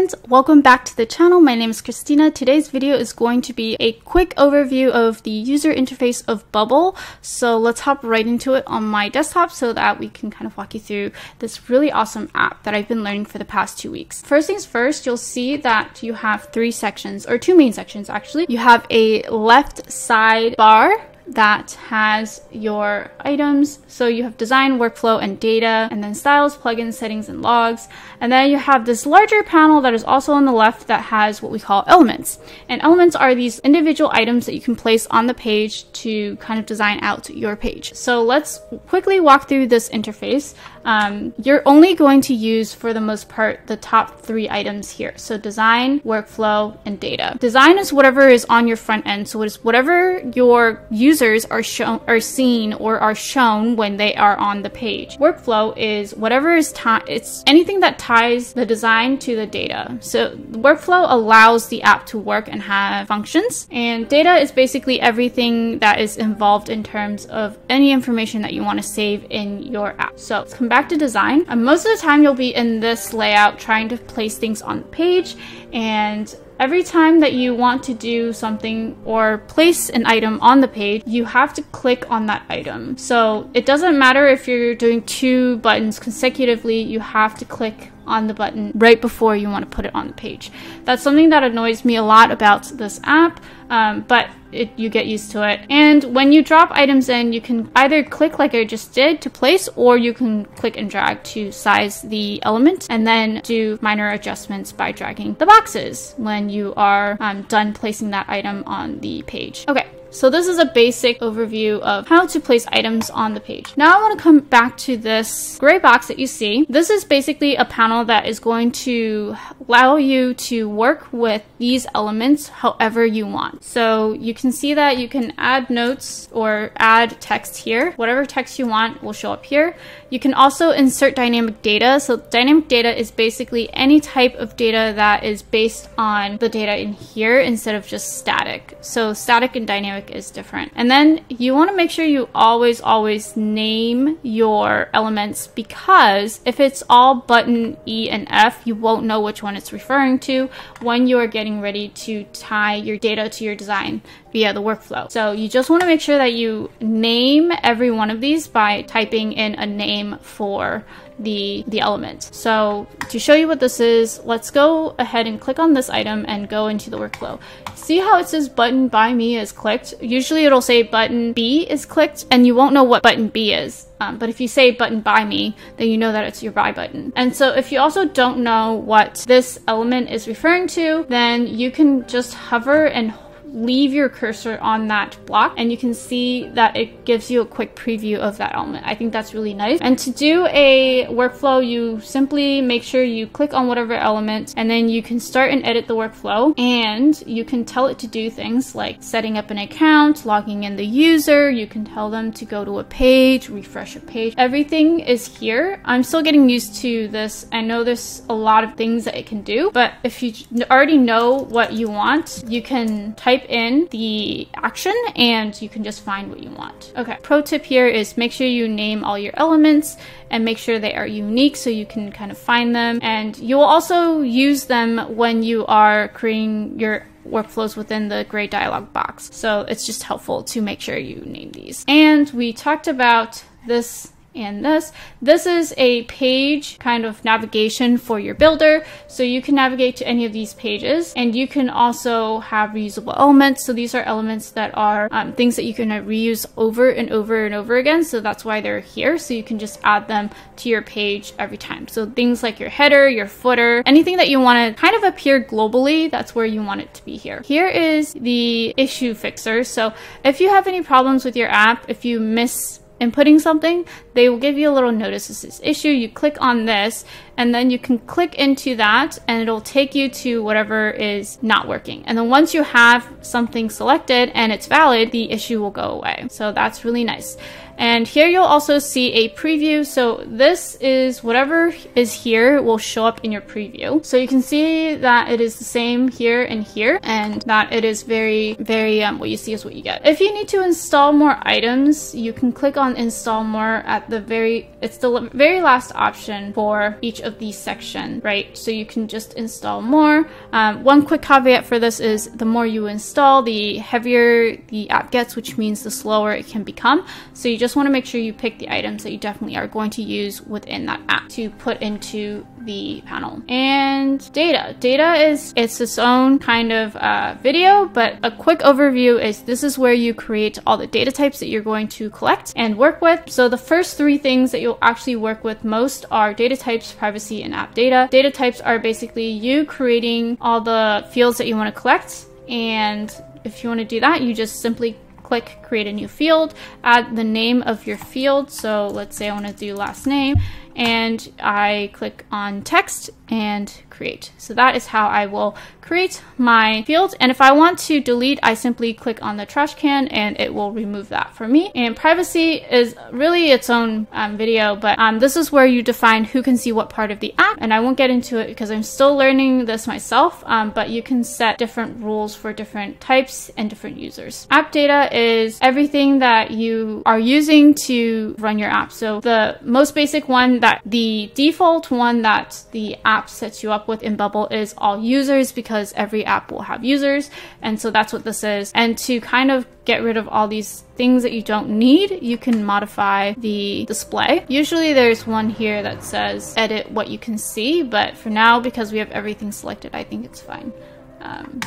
friends, welcome back to the channel. My name is Christina. Today's video is going to be a quick overview of the user interface of Bubble. So let's hop right into it on my desktop so that we can kind of walk you through this really awesome app that I've been learning for the past two weeks. First things first, you'll see that you have three sections, or two main sections actually. You have a left side bar that has your items. So you have design, workflow, and data, and then styles, plugins, settings, and logs. And then you have this larger panel that is also on the left that has what we call elements. And elements are these individual items that you can place on the page to kind of design out your page. So let's quickly walk through this interface. Um, you're only going to use, for the most part, the top three items here. So design, workflow, and data. Design is whatever is on your front end. So it is whatever your users are shown, are seen, or are shown when they are on the page. Workflow is whatever is time. It's anything that ties the design to the data. So workflow allows the app to work and have functions, and data is basically everything that is involved in terms of any information that you want to save in your app. So come back to design. And most of the time you'll be in this layout trying to place things on the page and every time that you want to do something or place an item on the page, you have to click on that item. So it doesn't matter if you're doing two buttons consecutively, you have to click on the button right before you want to put it on the page. That's something that annoys me a lot about this app, um, but it, you get used to it. And when you drop items in, you can either click like I just did to place, or you can click and drag to size the element, and then do minor adjustments by dragging the boxes when you are um, done placing that item on the page. Okay, so this is a basic overview of how to place items on the page. Now I want to come back to this gray box that you see. This is basically a panel that is going to allow you to work with these elements however you want. So you can see that you can add notes or add text here. Whatever text you want will show up here. You can also insert dynamic data. So dynamic data is basically any type of data that is based on the data in here instead of just static. So static and dynamic is different. And then you want to make sure you always, always name your elements because if it's all button E and F, you won't know which one it's referring to when you are getting ready to tie your data to your design via the workflow. So you just want to make sure that you name every one of these by typing in a name for the, the element. So to show you what this is, let's go ahead and click on this item and go into the workflow. See how it says button buy me is clicked? Usually it'll say button B is clicked and you won't know what button B is. Um, but if you say button buy me, then you know that it's your buy button. And so if you also don't know what this element is referring to, then you can just hover and leave your cursor on that block and you can see that it gives you a quick preview of that element. I think that's really nice. And to do a workflow, you simply make sure you click on whatever element and then you can start and edit the workflow and you can tell it to do things like setting up an account, logging in the user, you can tell them to go to a page, refresh a page. Everything is here. I'm still getting used to this. I know there's a lot of things that it can do, but if you already know what you want, you can type type in the action and you can just find what you want. Okay, pro tip here is make sure you name all your elements and make sure they are unique so you can kind of find them. And you will also use them when you are creating your workflows within the gray dialog box. So it's just helpful to make sure you name these. And we talked about this and this. This is a page kind of navigation for your builder. So you can navigate to any of these pages and you can also have reusable elements. So these are elements that are um, things that you can reuse over and over and over again. So that's why they're here. So you can just add them to your page every time. So things like your header, your footer, anything that you want to kind of appear globally, that's where you want it to be here. Here is the issue fixer. So if you have any problems with your app, if you miss inputting something, they will give you a little notice this is issue. You click on this and then you can click into that and it'll take you to whatever is not working. And then once you have something selected and it's valid, the issue will go away. So that's really nice. And here you'll also see a preview. So this is whatever is here will show up in your preview. So you can see that it is the same here and here and that it is very, very, um, what you see is what you get. If you need to install more items, you can click on install more at the very, it's the very last option for each of these sections, right? So you can just install more. Um, one quick caveat for this is the more you install, the heavier the app gets, which means the slower it can become. So you just want to make sure you pick the items that you definitely are going to use within that app to put into the panel. And data. Data is it's its own kind of uh, video, but a quick overview is this is where you create all the data types that you're going to collect and work with. So the first three things that you'll actually work with most are data types, privacy, and app data. Data types are basically you creating all the fields that you want to collect and if you want to do that, you just simply click create a new field, add the name of your field. So let's say I want to do last name and I click on text and create. So that is how I will create my field. And if I want to delete, I simply click on the trash can and it will remove that for me. And privacy is really its own um, video, but um, this is where you define who can see what part of the app. And I won't get into it because I'm still learning this myself, um, but you can set different rules for different types and different users. App data is everything that you are using to run your app. So the most basic one that the default one that the app sets you up with in Bubble is all users because every app will have users. And so that's what this is. And to kind of get rid of all these things that you don't need, you can modify the display. Usually there's one here that says edit what you can see, but for now, because we have everything selected, I think it's fine. Um,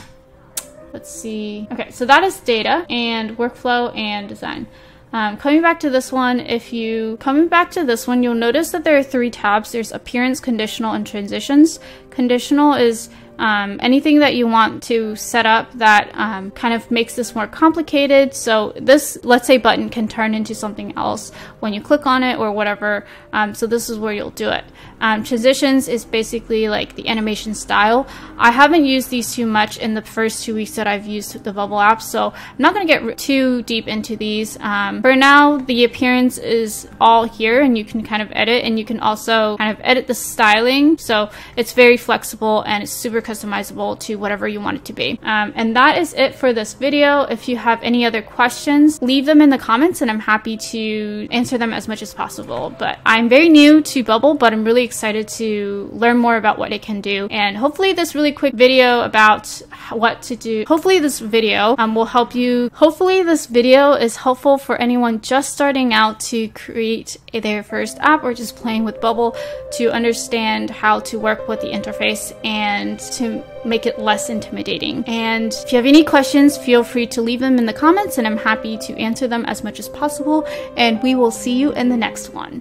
let's see. Okay, so that is data and workflow and design. Um, coming back to this one, if you coming back to this one, you'll notice that there are three tabs. There's appearance, conditional, and transitions. Conditional is um, anything that you want to set up that um, kind of makes this more complicated. So this, let's say button can turn into something else when you click on it or whatever. Um, so this is where you'll do it. Um, transitions is basically like the animation style. I haven't used these too much in the first two weeks that I've used the Bubble app, so I'm not going to get too deep into these. Um, for now, the appearance is all here and you can kind of edit and you can also kind of edit the styling. So it's very flexible and it's super customizable to whatever you want it to be. Um, and that is it for this video. If you have any other questions, leave them in the comments and I'm happy to answer them as much as possible. But I'm very new to Bubble, but I'm really excited to learn more about what it can do. And hopefully this really quick video about what to do, hopefully this video um, will help you. Hopefully this video is helpful for anyone just starting out to create their first app or just playing with Bubble to understand how to work with the interface and to make it less intimidating. And if you have any questions, feel free to leave them in the comments and I'm happy to answer them as much as possible. And we will see you in the next one.